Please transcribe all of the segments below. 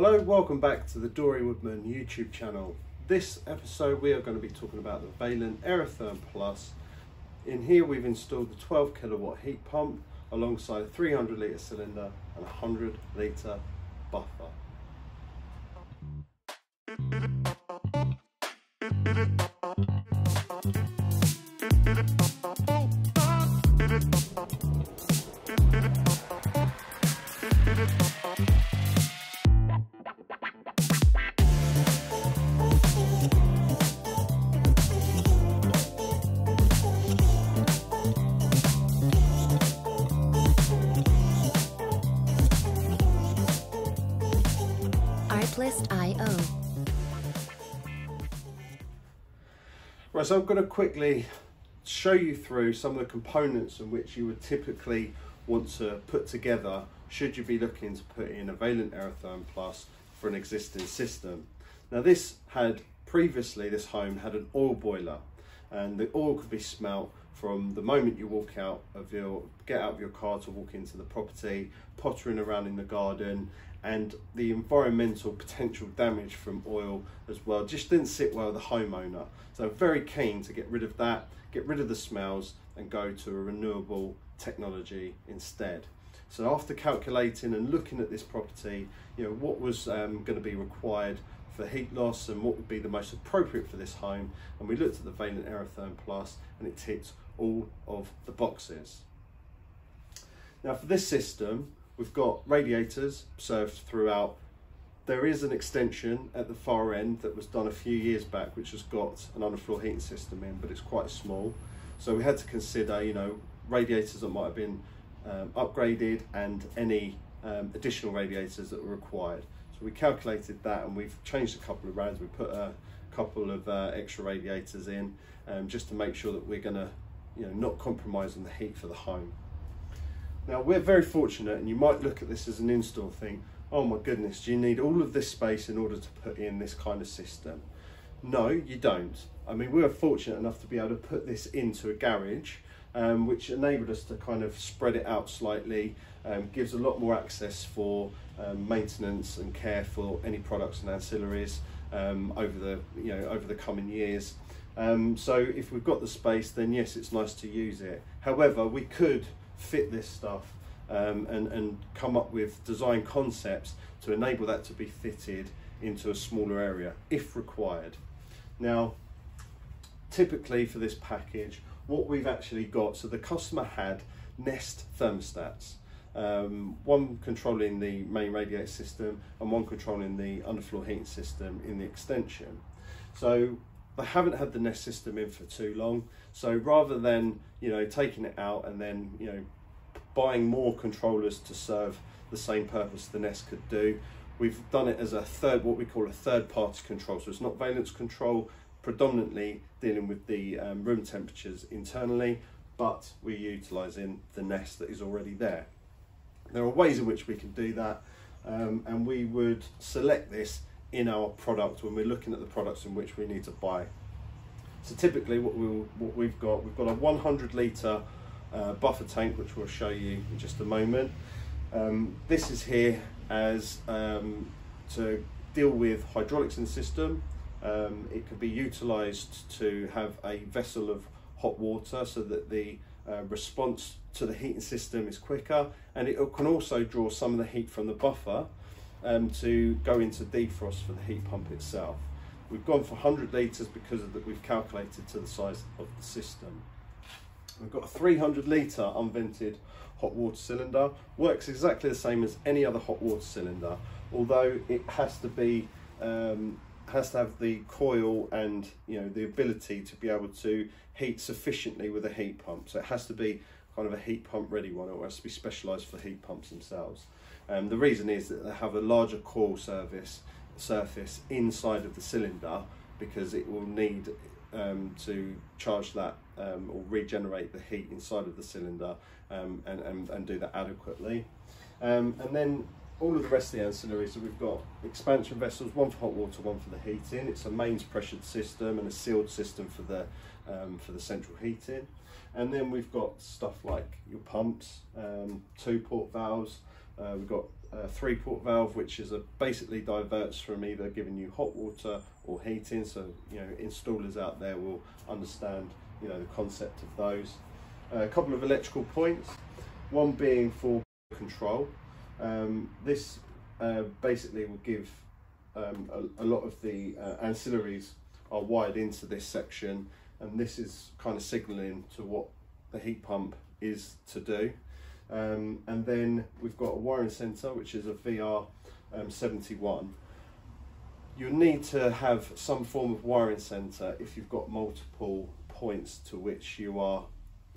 Hello, welcome back to the Dore Woodman YouTube channel. This episode we are going to be talking about the Vaillant Arotherm Plus. In here we've installed the 12 kilowatt heat pump alongside a 300 litre cylinder and a 100 litre buffer. So I'm going to quickly show you through some of the components in which you would typically want to put together should you be looking to put in a Vaillant Arotherm Plus for an existing system. Now this had previously, this home had an oil boiler and the oil could be smelt from the moment you walk out of your, get out of your car to walk into the property, pottering around in the garden and the environmental potential damage from oil as well just didn't sit well with the homeowner. So very keen to get rid of that, get rid of the smells and go to a renewable technology instead. So after calculating and looking at this property, you know, what was um, going to be required for heat loss and what would be the most appropriate for this home, and we looked at the Vaillant Arotherm Plus and it ticked all of the boxes. Now for this system, we've got radiators served throughout. There is an extension at the far end that was done a few years back, which has got an underfloor heating system in, but it's quite small. So we had to consider, you know, radiators that might have been um, upgraded and any um, additional radiators that were required. So we calculated that and we've changed a couple of rounds. We put a couple of uh, extra radiators in um, just to make sure that we're going to, you know, not compromise on the heat for the home. Now we're very fortunate and you might look at this as an install thing, oh my goodness, do you need all of this space in order to put in this kind of system? No, you don't. I mean, we were fortunate enough to be able to put this into a garage, um, which enabled us to kind of spread it out slightly, um, gives a lot more access for um, maintenance and care for any products and ancillaries um, over the you know over the coming years. Um, so if we've got the space, then yes, it's nice to use it. However, we could fit this stuff um, and, and come up with design concepts to enable that to be fitted into a smaller area if required. Now, typically for this package, what we've actually got, so the customer had Nest thermostats, um, one controlling the main radiator system and one controlling the underfloor heating system in the extension. So they haven't had the Nest system in for too long. So rather than you know taking it out and then you know buying more controllers to serve the same purpose the Nest could do, we've done it as a third, what we call a third party control. So it's not Vaillant's control, predominantly dealing with the um, room temperatures internally, but we're utilising the Nest that is already there. There are ways in which we can do that, um, and we would select this in our product when we're looking at the products in which we need to buy. So typically what, we what we've got, we've got a 100 litre uh, buffer tank, which we'll show you in just a moment. Um, this is here as um, to deal with hydraulics in the system. Um, it can be utilised to have a vessel of hot water so that the uh, response to the heating system is quicker and it can also draw some of the heat from the buffer um, to go into defrost for the heat pump itself. We've gone for 100 litres because of that we've calculated to the size of the system. We've got a 300 litre unvented hot water cylinder. Works exactly the same as any other hot water cylinder, although it has to be um, has to have the coil and you know the ability to be able to heat sufficiently with a heat pump. So it has to be kind of a heat pump ready one, it has to be specialised for heat pumps themselves. Um, the reason is that they have a larger coil surface surface inside of the cylinder because it will need um, to charge that um, or regenerate the heat inside of the cylinder um, and, and, and do that adequately. Um, and then all of the rest of the ancillaries, so we've got expansion vessels, one for hot water, one for the heating. It's a mains pressured system and a sealed system for the, um, for the central heating. And then we've got stuff like your pumps, um, two port valves, uh, we've got a three port valve, which is a basically diverts from either giving you hot water or heating. So you know installers out there will understand you know the concept of those. Uh, a couple of electrical points. One being for control. Um, this uh, basically will give um, a, a, lot of the uh, ancillaries are wired into this section, and this is kind of signalling to what the heat pump is to do. Um, and then we've got a wiring center, which is a VR um, 71. You'll need to have some form of wiring center if you've got multiple points to which you are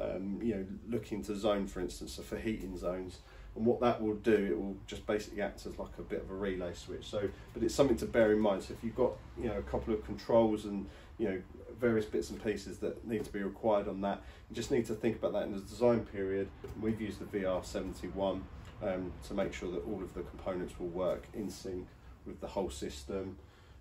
um, you know, looking to zone, for instance, so for heating zones. And what that will do, it will just basically act as like a bit of a relay switch. So, but it's something to bear in mind. So if you've got, you know, a couple of controls and, you know, various bits and pieces that need to be required on that, you just need to think about that in the design period. We've used the VR71 um, to make sure that all of the components will work in sync with the whole system.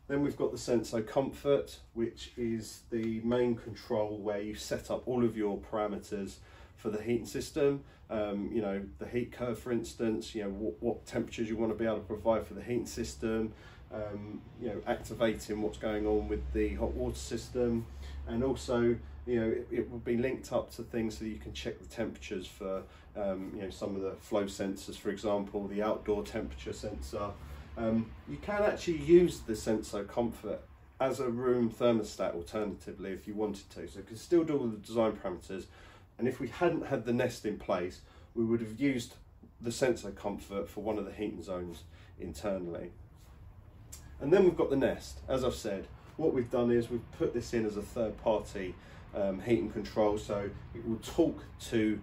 Then we've got the Senso Comfort, which is the main control where you set up all of your parameters for the heating system. Um, you know, the heat curve, for instance, you know, what, what, temperatures you want to be able to provide for the heating system, um, you know, activating what's going on with the hot water system. And also, you know, it, it will be linked up to things so you can check the temperatures for, um, you know, some of the flow sensors, for example, the outdoor temperature sensor, um, you can actually use the Senso Comfort as a room thermostat alternatively if you wanted to. So you can still do all the design parameters. And if we hadn't had the Nest in place, we would have used the Senso Comfort for one of the heating zones internally. And then we've got the Nest. As I've said, what we've done is we've put this in as a third party um, heating control. So it will talk to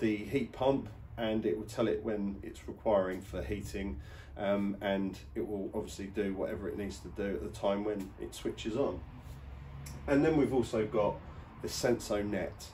the heat pump and it will tell it when it's requiring for heating um, and it will obviously do whatever it needs to do at the time when it switches on. And then we've also got the Senso Net.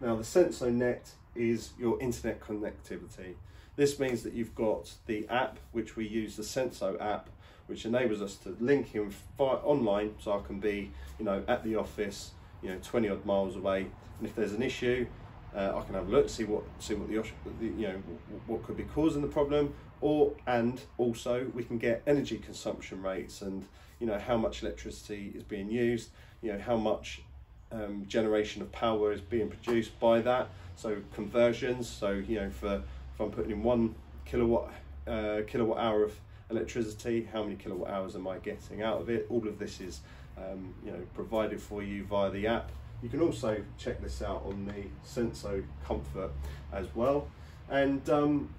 Now the Senso Net is your internet connectivity. This means that you've got the app, which we use the Senso app, which enables us to link in online, so I can be, you know, at the office, you know, 20 odd miles away, and if there's an issue, uh, I can have a look, see what see what the you know what could be causing the problem, or and also we can get energy consumption rates and you know how much electricity is being used, you know how much um, generation of power is being produced by that. So conversions. So you know for if I'm putting in one kilowatt uh, kilowatt hour of electricity, how many kilowatt hours am I getting out of it? All of this is um, you know provided for you via the app. You can also check this out on the Senso Comfort as well. And, um,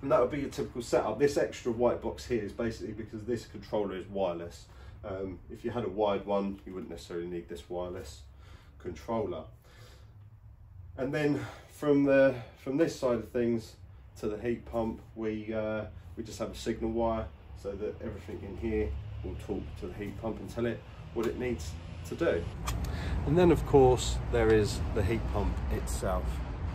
and that would be your typical setup. This extra white box here is basically because this controller is wireless. Um, if you had a wired one, you wouldn't necessarily need this wireless controller. And then from the from this side of things to the heat pump, we uh, we just have a signal wire so that everything in here will talk to the heat pump and tell it what it needs to do. And then of course there is the heat pump itself.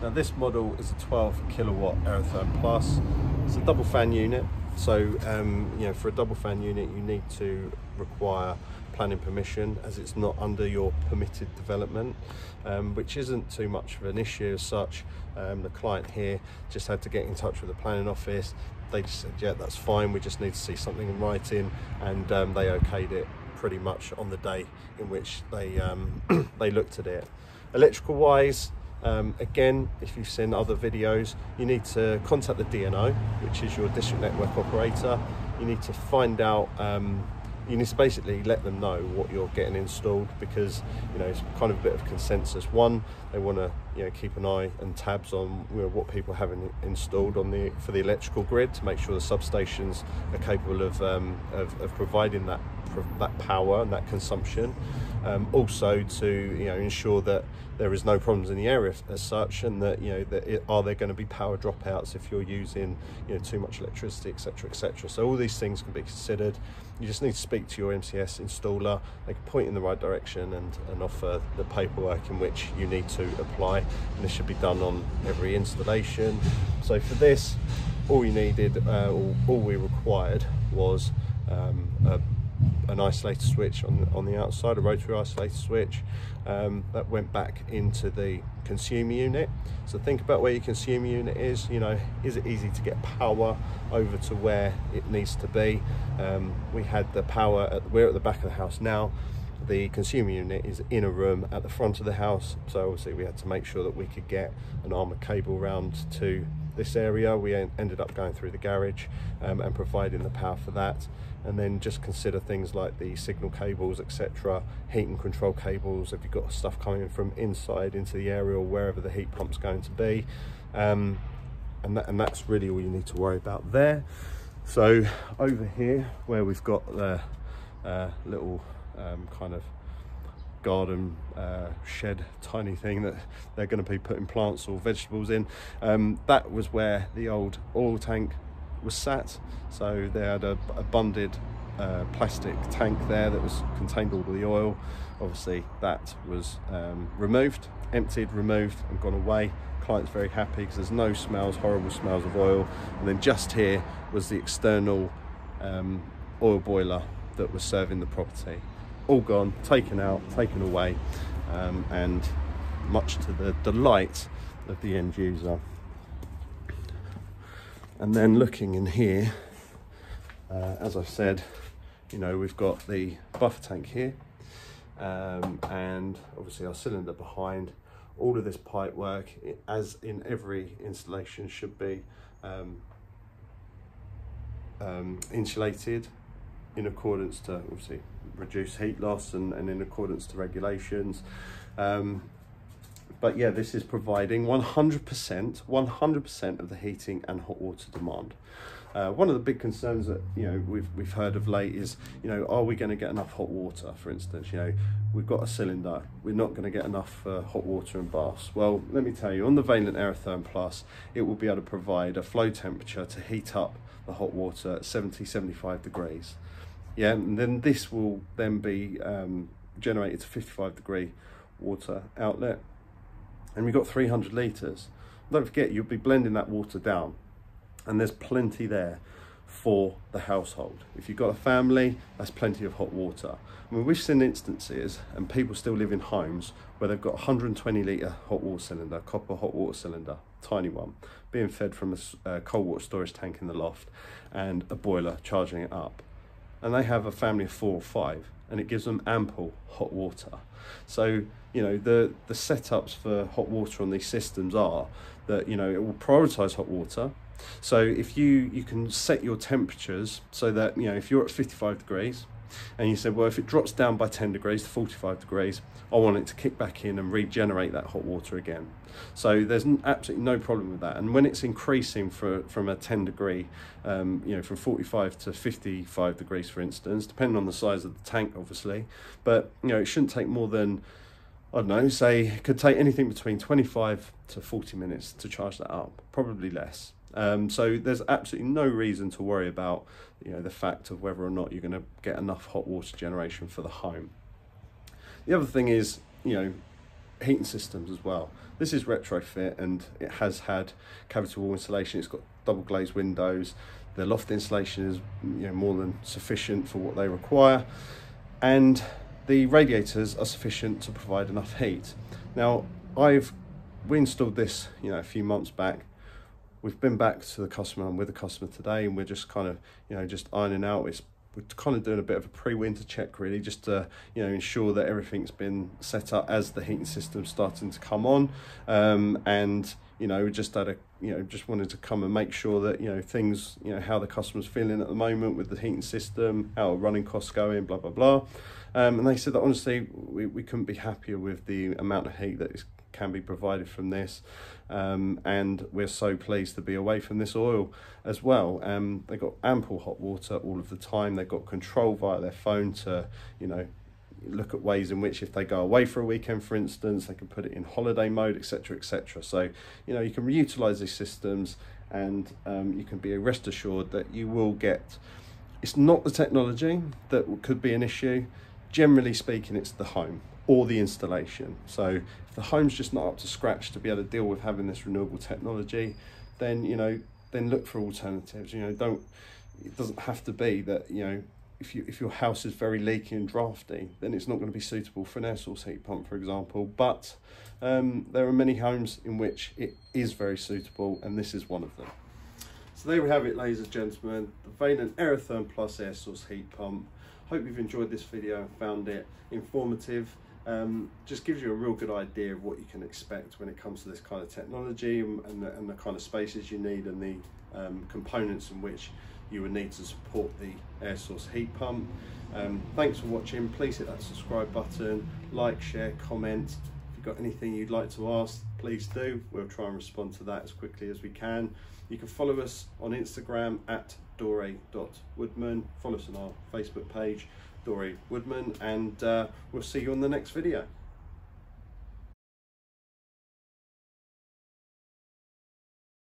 Now this model is a 12 kilowatt Arotherm Plus. It's a double fan unit. So um, you know, for a double fan unit, you need to require planning permission as it's not under your permitted development, um, which isn't too much of an issue as such. Um, the client here just had to get in touch with the planning office. They just said, yeah, that's fine. We just need to see something in writing, and um, they okayed it pretty much on the day in which they um, they looked at it. Electrical wise, um, again, if you've seen other videos, you need to contact the DNO, which is your district network operator. You need to find out um, you need to basically let them know what you're getting installed because you know it's kind of a bit of consensus. One, they want to you know keep an eye and tabs on you know, what people have in, installed on the for the electrical grid to make sure the substations are capable of um, of, of, providing that that power and that consumption. Um, also to you know ensure that there is no problems in the area as such, and that you know that it, are there going to be power dropouts if you're using you know too much electricity, etc., etc. So all these things can be considered. You just need to speak to your MCS installer. They can point in the right direction and, and offer the paperwork in which you need to apply. And this should be done on every installation. So for this, all you needed, uh, all, we required was um, a an isolator switch on the, on the outside, a rotary isolator switch um, that went back into the consumer unit. So think about where your consumer unit is. You know, is it easy to get power over to where it needs to be? Um, we had the power. At, we're at the back of the house now. The consumer unit is in a room at the front of the house, so obviously we had to make sure that we could get an arm of cable round to this area. We ended up going through the garage um, and providing the power for that. And then just consider things like the signal cables etc heat and control cables. If you've got stuff coming from inside into the area or wherever the heat pump's going to be um, and, that, and that's really all you need to worry about there. So over here where we've got the uh, little um, kind of garden uh, shed tiny thing that they're going to be putting plants or vegetables in um, that was where the old oil tank was sat. So they had a, a bunded uh, plastic tank there that was contained all the oil. Obviously, that was um, removed, emptied, removed, and gone away. Client's very happy because there's no smells, horrible smells of oil. And then just here was the external um, oil boiler that was serving the property. All gone, taken out, taken away, um, and much to the delight of the end user. And then looking in here, uh, as I said, you know, we've got the buffer tank here, um, and obviously our cylinder behind. All of this pipe work, as in every installation, should be um, um, insulated in accordance to obviously reduce heat loss and, and in accordance to regulations. Um, but yeah, this is providing 100%, 100% of the heating and hot water demand. Uh, one of the big concerns that you know we've we've heard of late is you know are we going to get enough hot water? For instance, you know we've got a cylinder, we're not going to get enough uh, hot water and baths. Well, let me tell you, on the Vaillant Arotherm Plus, it will be able to provide a flow temperature to heat up the hot water at 70, 75 degrees. Yeah, and then this will then be um, generated to 55 degree water outlet and we've got 300 litres. Don't forget, you'll be blending that water down and there's plenty there for the household. If you've got a family, that's plenty of hot water. I mean, we've seen instances and people still live in homes where they've got 120 litre hot water cylinder, copper hot water cylinder, tiny one, being fed from a uh, cold water storage tank in the loft and a boiler charging it up. And they have a family of four or five and it gives them ample hot water. So, you know, the, the setups for hot water on these systems are that, you know, it will prioritize hot water. So if you, you can set your temperatures so that, you know, if you're at 55 degrees, and you said, well, if it drops down by 10 degrees to 45 degrees, I want it to kick back in and regenerate that hot water again. So there's absolutely no problem with that. And when it's increasing for, from a 10 degree, um, you know, from 45 to 55 degrees, for instance, depending on the size of the tank, obviously, but, you know, it shouldn't take more than, I don't know, say could take anything between 25 to 40 minutes to charge that up, probably less. Um, so there's absolutely no reason to worry about you know the fact of whether or not you're going to get enough hot water generation for the home. The other thing is you know heating systems as well. This is retrofit and it has had cavity wall insulation. It's got double glazed windows. The loft insulation is you know more than sufficient for what they require, and the radiators are sufficient to provide enough heat. Now I've we installed this you know a few months back we've been back to the customer and with the customer today and we're just kind of you know just ironing out. It's we're kind of doing a bit of a pre-winter check really just to you know ensure that everything's been set up as the heating system's starting to come on. Um, and you know we just had a you know just wanted to come and make sure that you know things you know how the customer's feeling at the moment with the heating system how running costs going blah blah blah. Um, and they said that honestly we, we couldn't be happier with the amount of heat that is can be provided from this. Um, and we're so pleased to be away from this oil as well. Um, they've got ample hot water all of the time. They've got control via their phone to, you know, look at ways in which if they go away for a weekend, for instance, they can put it in holiday mode, etc., etc. So, you know, you can utilize these systems and um, you can be rest assured that you will get. It's not the technology that could be an issue. Generally speaking, it's the home or the installation. So if the home's just not up to scratch to be able to deal with having this renewable technology, then you know then look for alternatives. You know, don't it doesn't have to be that you know if you if your house is very leaky and drafty, then it's not going to be suitable for an air source heat pump, for example. But um, there are many homes in which it is very suitable, and this is one of them. So there we have it, ladies and gentlemen, the Vaillant Arotherm Plus air source heat pump. Hope you've enjoyed this video and found it informative. Um, just gives you a real good idea of what you can expect when it comes to this kind of technology and, and, the, and the kind of spaces you need and the um, components in which you would need to support the air source heat pump. Um, thanks for watching. Please hit that subscribe button, like, share, comment. If you've got anything you'd like to ask, please do. We'll try and respond to that as quickly as we can. You can follow us on Instagram at dore.woodman. Follow us on our Facebook page, Dore Woodman, and uh, we'll see you on the next video.